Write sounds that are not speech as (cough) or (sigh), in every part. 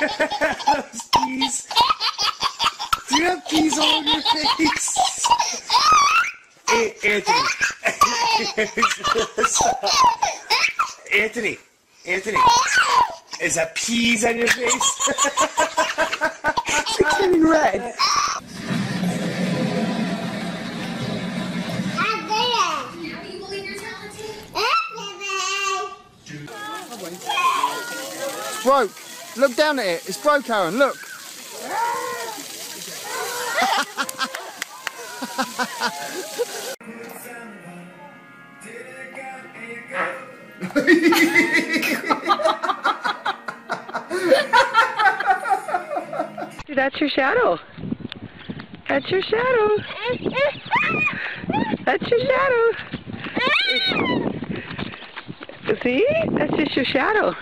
Those peas. Do you have peas all over your face? Hey, Anthony. (laughs) Anthony. Anthony. Is that peas on your face? It's turning red. It's broke. Look down at it. It's broke, Aaron. Look. That's your shadow. That's your shadow. That's your shadow. See? That's just your shadow.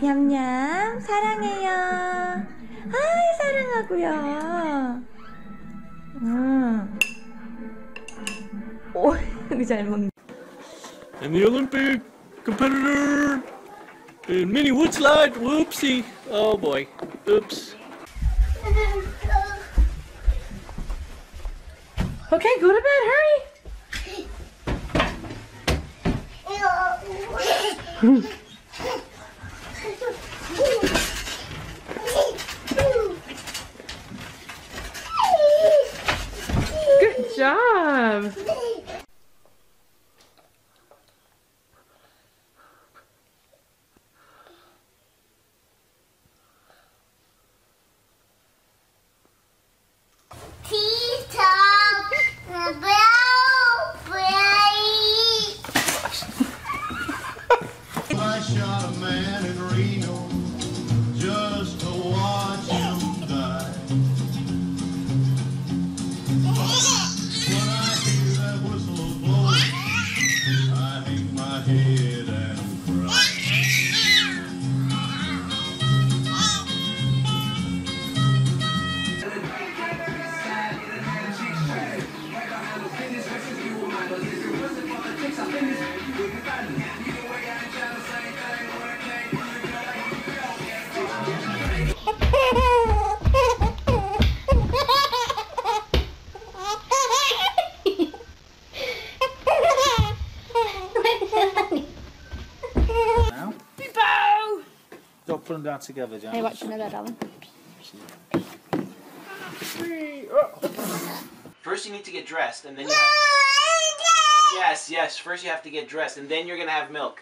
냠냠. 사랑해요 아이 사랑하고요 음. 오 여기 잘 먹네 I'm the Olympic competitor in mini wood slide. Whoopsie. Oh boy. Oops. Okay, go to bed. Hurry. (laughs) (laughs) Don't put them down together, John. Hey, watch another darling. First, you need to get dressed, and then you. Have... Yes, yes. First, you have to get dressed, and then you're gonna have milk.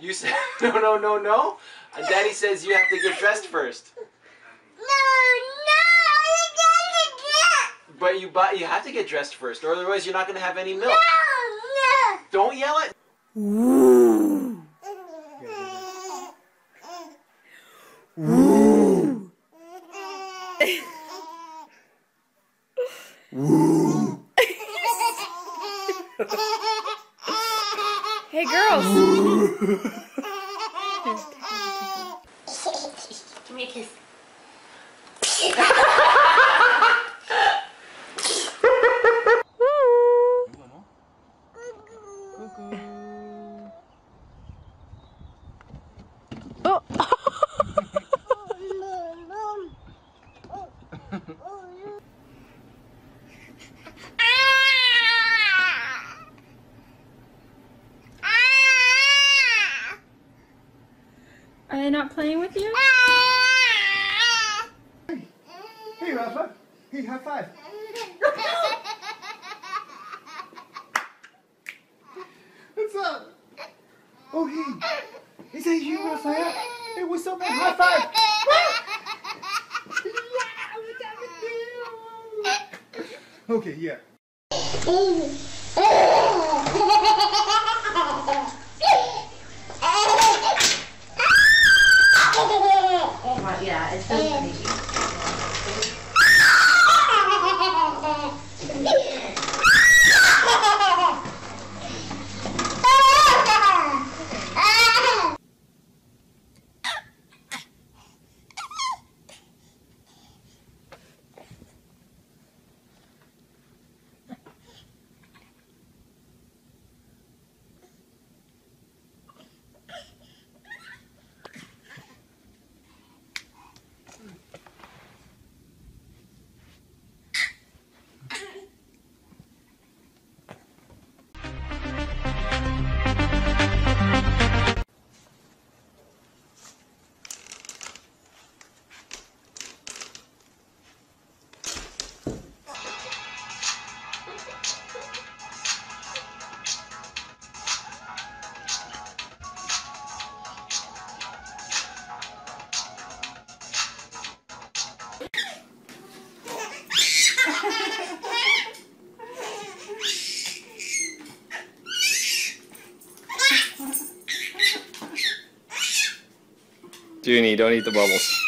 You said (laughs) no, no, no, no. Daddy says you have to get dressed first. But you but you have to get dressed first, or otherwise you're not gonna have any milk. No, no. Don't yell at. Hey girls. (laughs) they not playing with you? Hey, Rafa. Hey, high five. What's up? Oh, hey. Is that you, Raphael? Hey, what's up, man? High five. Okay, yeah. Junie, don't eat the bubbles.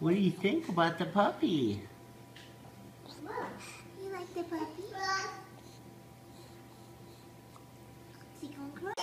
What do you think about the puppy? You like the puppy? Is he going cry?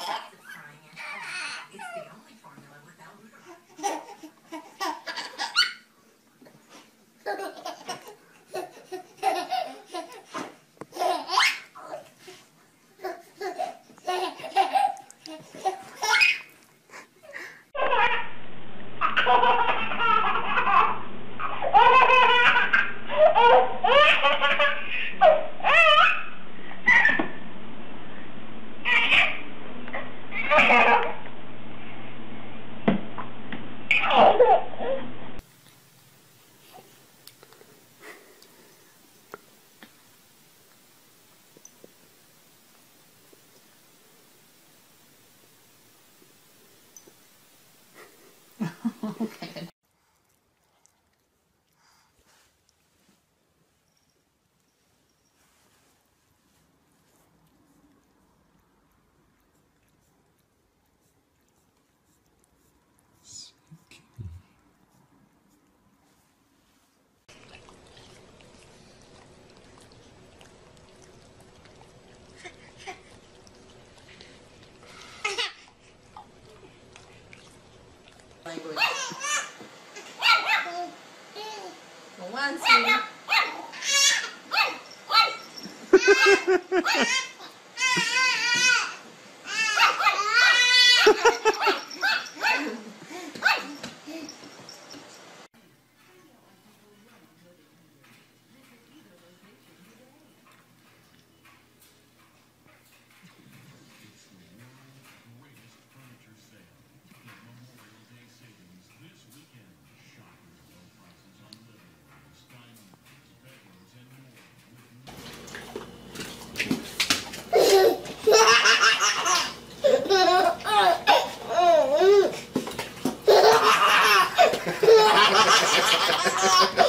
Language. Well, one, sweetie. You Speak. (laughs)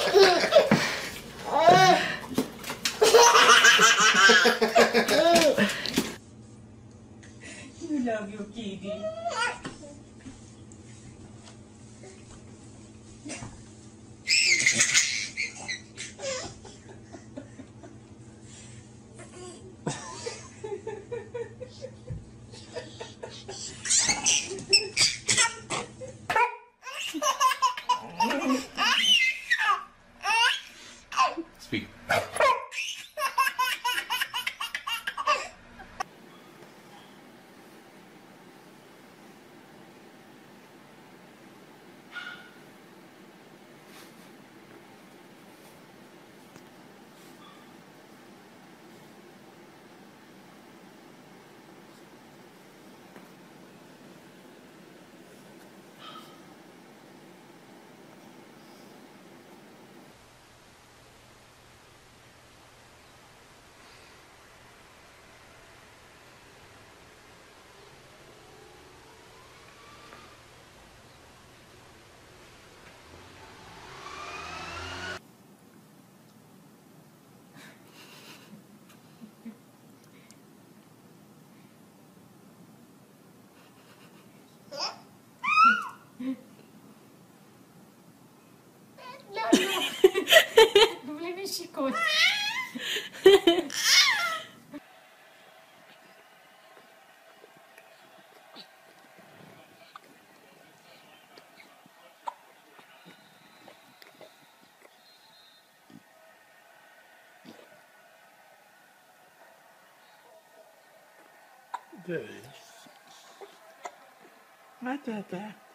Dublei meu chicote. Dois. Vai, Tata.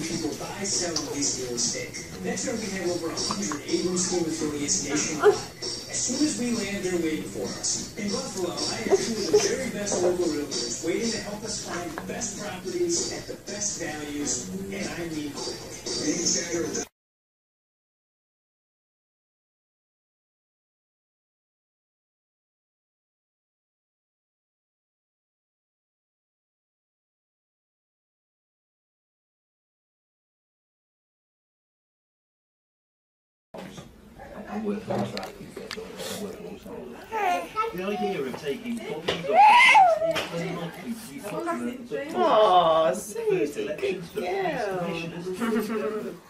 People buy, sell, and lease real estate. Next year we have over 100 Abrams Team affiliates nationwide. As soon as we land, they're waiting for us. In Buffalo, I have two of the very best local realtors waiting to help us find the best properties at the best values, and I mean quick. Aw, first sweetie, good girl. (laughs)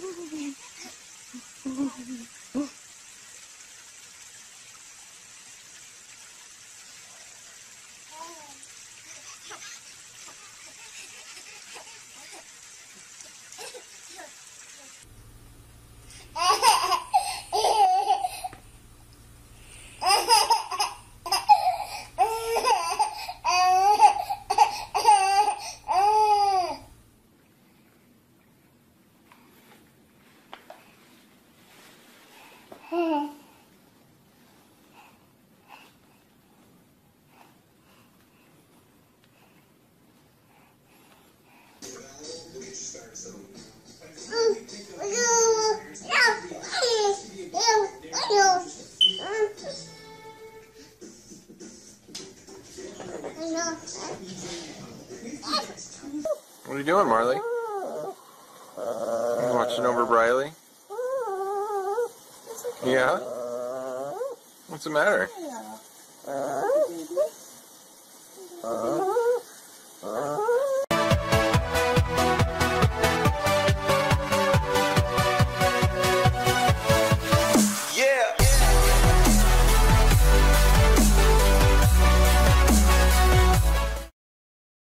that my baby. What are you doing, Marley? You watching over Riley? Yeah? What's the matter? Uh-huh.